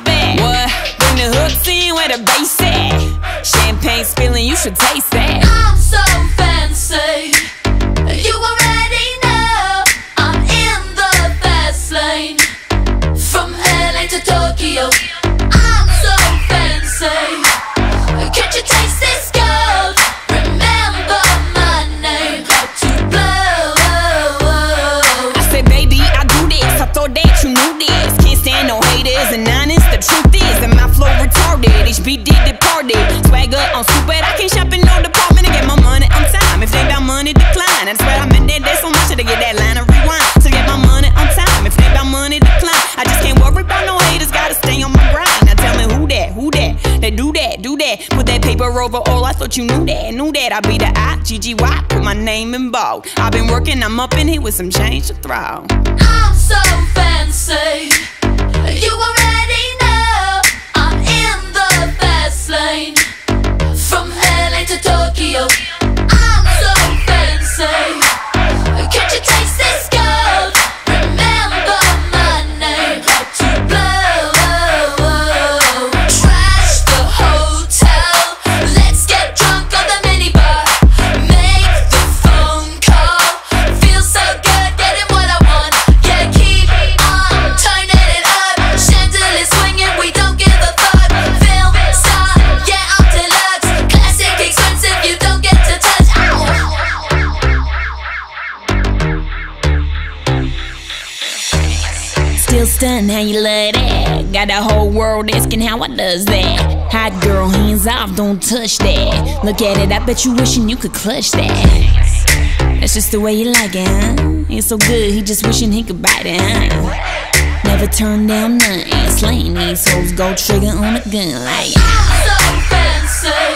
Bring the hooks in where the bass at. Champagne spilling, you should taste that. Put that over all. I thought you knew that, knew that. I be the I, GGY. Put my name in bold. I've been working, I'm up in here with some change to throw. I'm so fancy. Still stunned how you love that. Got the whole world asking how I does that. Hot girl, hands off, don't touch that. Look at it, I bet you wishing you could clutch that. That's just the way you like it, huh? It's so good, he just wishing he could bite it, huh? Never turn down nothing. Slaying these hoes, go trigger on a gun like. So fancy.